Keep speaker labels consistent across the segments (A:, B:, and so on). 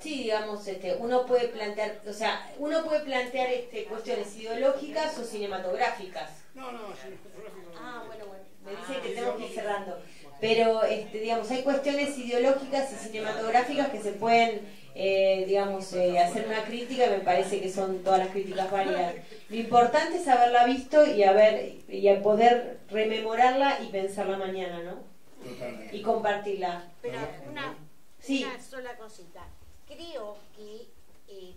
A: Sí, digamos, este, uno puede plantear, o sea, uno puede plantear este, cuestiones ideológicas o cinematográficas.
B: No, no, cinematográfico.
A: Ah, bueno, bueno. Me dice que tenemos que ir cerrando. Pero, este, digamos, hay cuestiones ideológicas y cinematográficas que se pueden, eh, digamos, eh, hacer una crítica y me parece que son todas las críticas válidas. Lo importante es haberla visto y, haber, y poder rememorarla y pensarla mañana, ¿no?
B: Totalmente.
A: Y compartirla.
C: Pero una,
A: Sí.
C: una sola cosita. Creo que eh,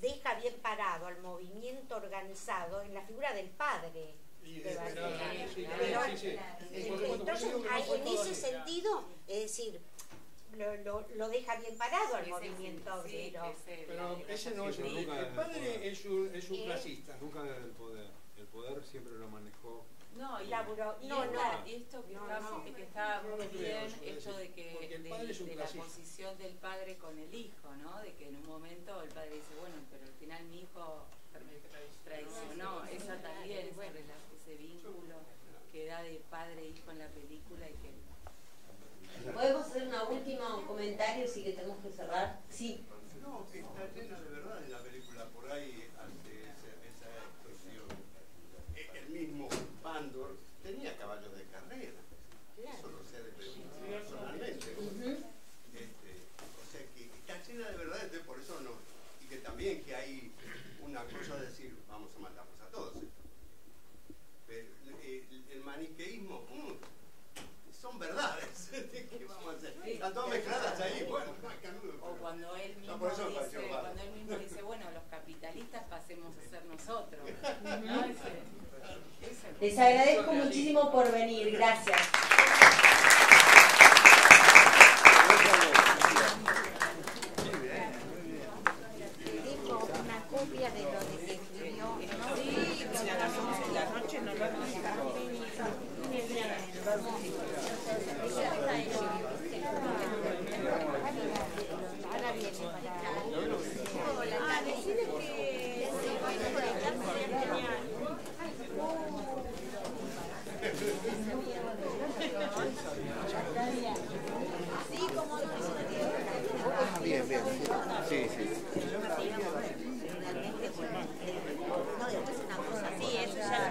C: deja bien parado al movimiento organizado en la figura del padre.
B: Sí, sí, sí.
C: Entonces, en ese sentido, es decir, lo, lo, lo deja bien parado al movimiento obrero.
B: Pero ese no es El padre es un, es un
C: Eh,
B: clasista.
D: Nunca desde el poder. El poder siempre lo manejó.
E: No, y,
C: Laburó-
E: y
C: no,
E: esta-
C: no.
E: esto que
C: No,
E: está,
C: no.
E: que está
B: No lo
E: muy bien, esto de que de,
B: padre es un
E: de la posición del padre con el hijo, ¿no? De que en un momento el padre dice, bueno, pero al final mi hijo traicionó, esa también, ese, rela- ese vínculo que da de padre e hijo en la película y que
A: ¿Podemos hacer una última comentario si que tenemos que cerrar? Sí.
F: No, que está llena de verdad en la película, por ahí ante esa, esa expresión. Eh, El mismo Bandor tenía caballos de carrera. Eso lo sé de personalmente. Este, o sea que está llena de verdad, entonces por eso no. Y que también que hay una cosa de decir, a todos. Pero eh, el, el maniqueísmo, mm, son verdades. ¿Qué vamos a hacer? Están todas mezcladas ahí. Bueno,
E: O cuando él mismo,
F: No,
E: dice, cuando él mismo dice, bueno, los capitalistas pasemos a ser nosotros. ¿no? Ese- ese-
A: Les agradezco muchísimo por venir. Gracias.
C: Tengo una copia de lo de que escribió. Ahora viene para. Ah, decirle que
G: Bien, bien. Sí, sí.
C: No, después una cosa. Sí, eso ya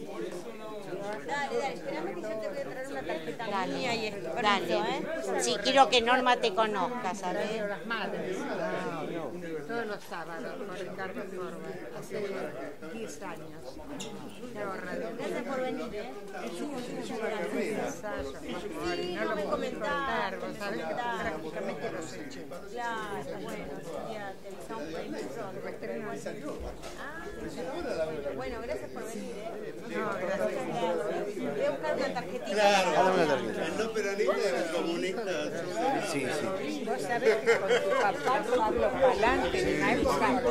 A: Dale, dale, esperame que yo te voy a traer una tarjeta
C: Dale,
A: mía y esto.
C: dale.
A: ¿eh?
C: Sí, quiero que Norma te conozca, ¿sabes?
H: las madres. Todos los sábados con Ricardo Corba. Hace 10 años.
A: Gracias por venir, ¿eh?
H: Y no que prácticamente los eché.
A: Claro, bueno, ya te
H: esa
A: Ah, bueno, gracias por venir, ¿eh?
H: No, gracias.
A: Voy a buscar una tarjetita.
F: Claro,
G: una tarjeta.
F: el no peronista el comunista.
G: Sí, sí.
H: Vos sabés que con tu papá Pablo Palante, en una época